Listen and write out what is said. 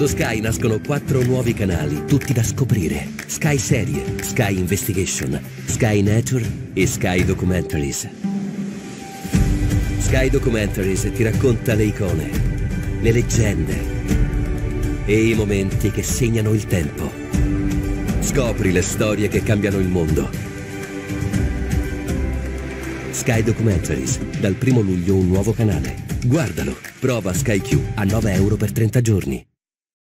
Su Sky nascono quattro nuovi canali, tutti da scoprire. Sky Serie, Sky Investigation, Sky Nature e Sky Documentaries. Sky Documentaries ti racconta le icone, le leggende e i momenti che segnano il tempo. Scopri le storie che cambiano il mondo. Sky Documentaries, dal primo luglio un nuovo canale. Guardalo, prova Sky Q a 9 euro per 30 giorni.